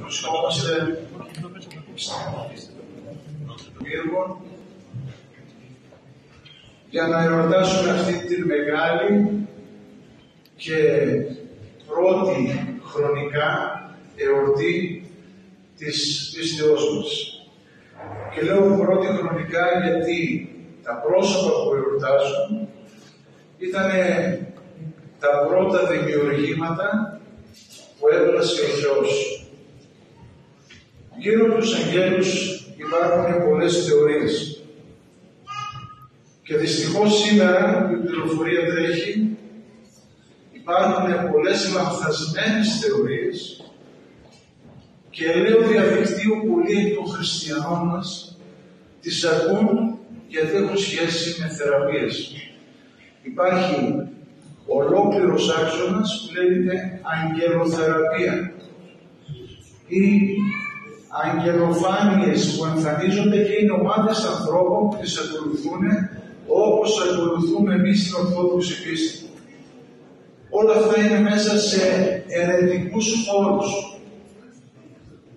βρισκόμαστε πύργο για να εορτάσουμε αυτή τη μεγάλη και πρώτη χρονικά εορτή της πίστεώς μας. Και λέω πρώτη χρονικά γιατί τα πρόσωπα που εορτάζουν ήταν τα πρώτα δημιουργήματα που έβλασε ο Θεός. Γύρω από τους αγγέλους υπάρχουν πολλές θεωρίες. Και δυστυχώς σήμερα η πληροφορία τρέχει, υπάρχουν πολλές λανθασμένες θεωρίες και λέω διαδικτύου πολλοί εκ των χριστιανών μας τις ακούν γιατί έχουν σχέση με θεραπείες. Υπάρχει ολόκληρος άξονας που λέγεται αγγελοθεραπεία ή αγγελοφάνειες που εμφανίζονται και είναι ομάδες ανθρώπων που τις ακολουθούν όπως ακολουθούμε εμείς στην Ορθόδοξη πίστη. Όλα αυτά είναι μέσα σε ερετικούς χώρους.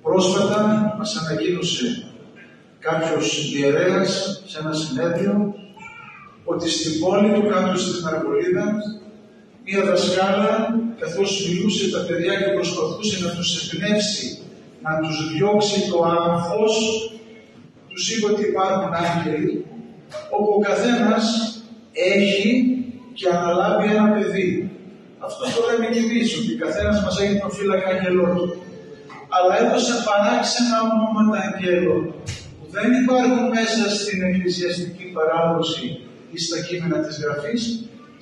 Πρόσφατα μας ανακοίνωσε κάποιος ιερέας σε ένα συνέδριο ότι στην πόλη του κάτω στην Αρκολίδα μία δασκάλα καθώς μιλούσε τα παιδιά και προσπαθούσε να τους εμπνεύσει, να τους διώξει το άγχος, τους είπε ότι υπάρχουν άγγελοι, όπου ο καθένας έχει και αναλάβει ένα παιδί. Αυτό το λέμε και εμείς, ότι ο καθένας μας έχει τον φύλακα αγγελό του. Αλλά έδωσε παράξενα ονόματα αγγέλων, που δεν υπάρχουν μέσα στην εκκλησιαστική παράδοση ή στα κείμενα της Γραφής,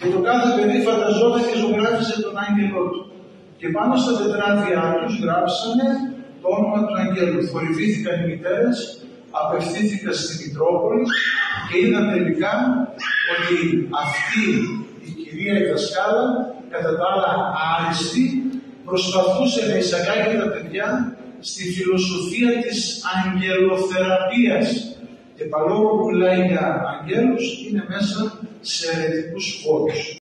και το κάθε παιδί φανταζόταν και ζωγράφιζε τον άγγελό του. Και πάνω στα τετράδια τους γράψανε το όνομα του αγγέλου. Θορυβήθηκαν οι μητέρες, απευθύνθηκαν στη Μητρόπολη και είδαν τελικά ότι αυτή η κυρία η δασκάλα, κατά τα άλλα άριστη, προσπαθούσε να εισαγάγει τα παιδιά στη φιλοσοφία της αγγελοθεραπείας. Και παρόλο που μιλάει για αγγέλους, είναι μέσα σε αιρετικούς χώρους.